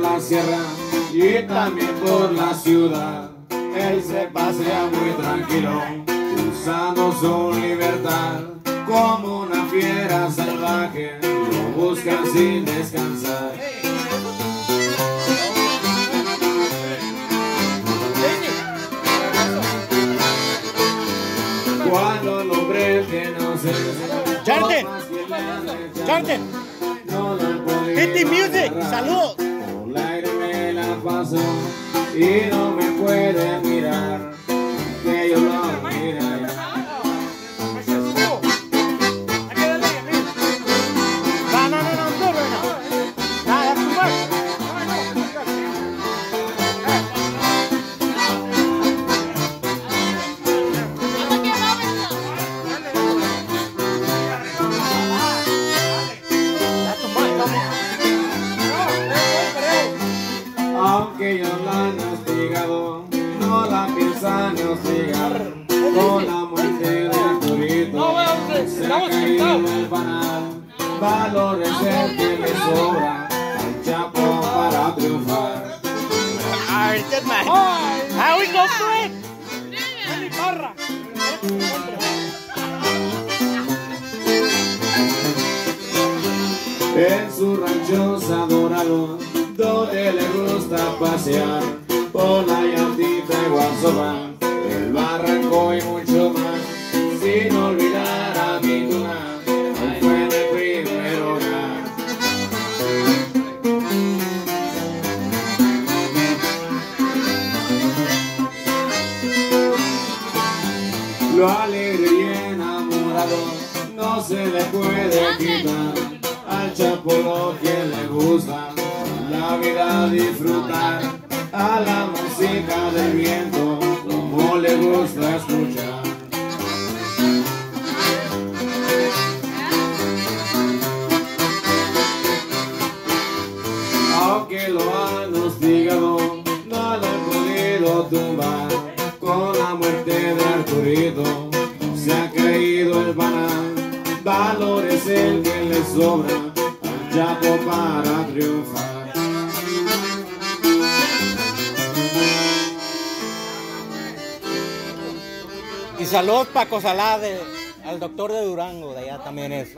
la sierra y también por la ciudad. Él se pasea muy tranquilo, usando su libertad. Como una fiera salvaje, lo buscan sin descansar. Cuando el hombre que no se Charte. Charte. Saludos. Por el aire me la paso y no me piensan ni hostigar. Con la muerte de Arturito, se ha caído el panal. Valor es el que le sobra al Chapo para triunfar. Alright, good man. How we go through it? En su rancho adorado, donde le gusta pasear por la el barranco y mucho más, sin olvidar a mi tuna, ahí fue el primer hogar. Lo alegre y enamorado no se le puede quitar. Al chapo lo que le gusta la vida disfrutar. A la música del viento aunque lo han hostigado no lo han podido tumbar. Con la muerte de Arturito se ha caído el banal valor es el que le sobra al Chapo para triunfar saludos Paco Salá al doctor de Durango, de allá también es.